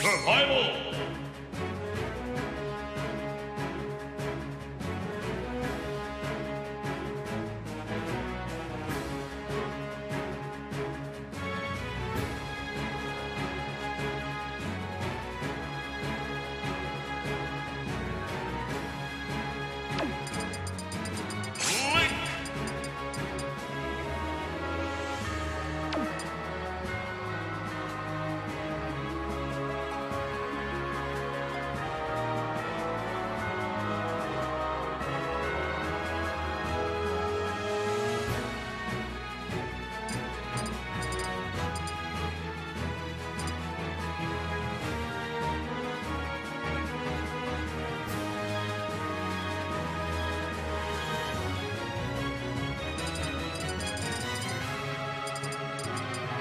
Survival!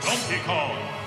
Donkey Kong.